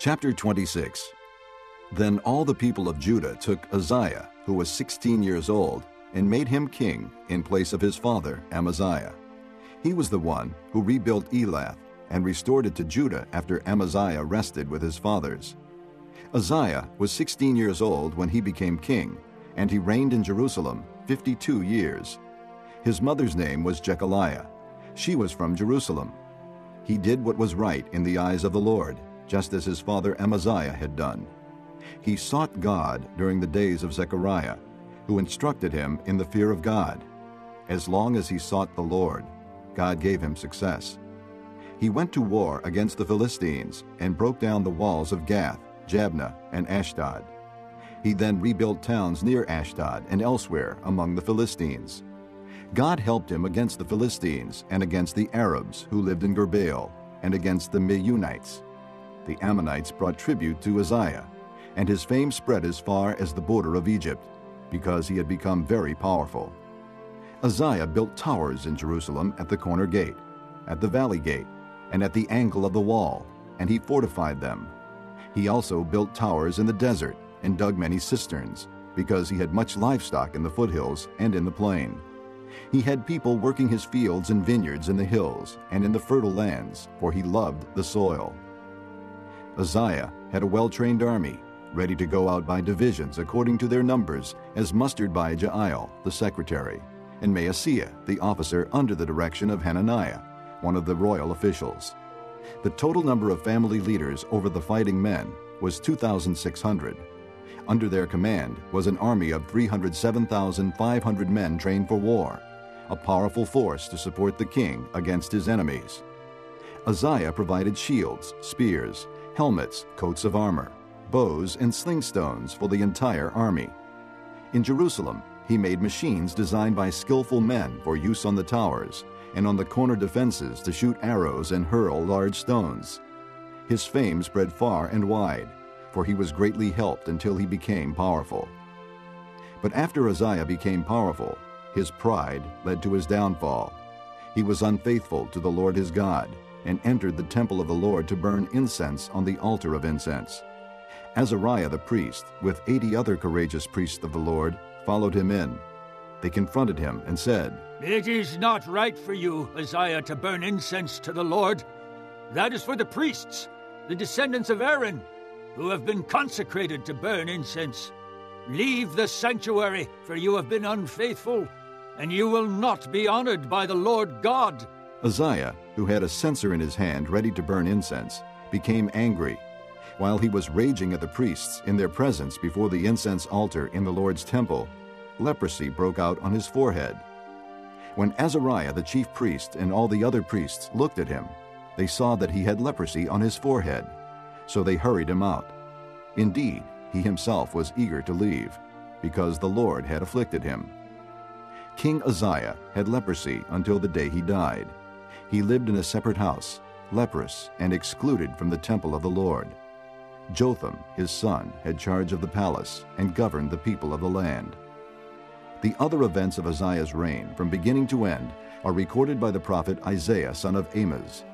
Chapter 26 Then all the people of Judah took Uzziah, who was 16 years old, and made him king in place of his father Amaziah. He was the one who rebuilt Elath and restored it to Judah after Amaziah rested with his fathers. Uzziah was 16 years old when he became king, and he reigned in Jerusalem 52 years. His mother's name was Jekoliah. She was from Jerusalem. He did what was right in the eyes of the Lord, just as his father Amaziah had done. He sought God during the days of Zechariah, who instructed him in the fear of God. As long as he sought the Lord, God gave him success. He went to war against the Philistines and broke down the walls of Gath, Jabneh, and Ashdod. He then rebuilt towns near Ashdod and elsewhere among the Philistines. God helped him against the Philistines and against the Arabs who lived in Gurbaal and against the Meunites. The Ammonites brought tribute to Uzziah, and his fame spread as far as the border of Egypt, because he had become very powerful. Uzziah built towers in Jerusalem at the corner gate, at the valley gate, and at the angle of the wall, and he fortified them. He also built towers in the desert and dug many cisterns, because he had much livestock in the foothills and in the plain. He had people working his fields and vineyards in the hills and in the fertile lands, for he loved the soil. Uzziah had a well trained army, ready to go out by divisions according to their numbers, as mustered by Jeiel, the secretary, and Maaseiah, the officer under the direction of Hananiah, one of the royal officials. The total number of family leaders over the fighting men was 2,600. Under their command was an army of 307,500 men trained for war, a powerful force to support the king against his enemies. Uzziah provided shields, spears, helmets, coats of armor, bows, and sling stones for the entire army. In Jerusalem, he made machines designed by skillful men for use on the towers and on the corner defenses to shoot arrows and hurl large stones. His fame spread far and wide, for he was greatly helped until he became powerful. But after Uzziah became powerful, his pride led to his downfall. He was unfaithful to the Lord his God and entered the temple of the Lord to burn incense on the altar of incense. Azariah the priest, with eighty other courageous priests of the Lord, followed him in. They confronted him and said, It is not right for you, Uzziah, to burn incense to the Lord. That is for the priests, the descendants of Aaron, who have been consecrated to burn incense. Leave the sanctuary, for you have been unfaithful, and you will not be honored by the Lord God. Uzziah, who had a censer in his hand ready to burn incense, became angry. While he was raging at the priests in their presence before the incense altar in the Lord's temple, leprosy broke out on his forehead. When Azariah the chief priest and all the other priests looked at him, they saw that he had leprosy on his forehead. So they hurried him out. Indeed, he himself was eager to leave, because the Lord had afflicted him. King Uzziah had leprosy until the day he died. He lived in a separate house, leprous and excluded from the temple of the Lord. Jotham, his son, had charge of the palace and governed the people of the land. The other events of Uzziah's reign, from beginning to end, are recorded by the prophet Isaiah son of Amoz.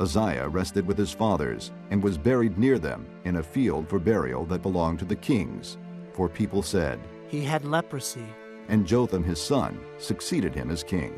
Uzziah rested with his fathers and was buried near them in a field for burial that belonged to the kings, for people said, He had leprosy. And Jotham his son succeeded him as king.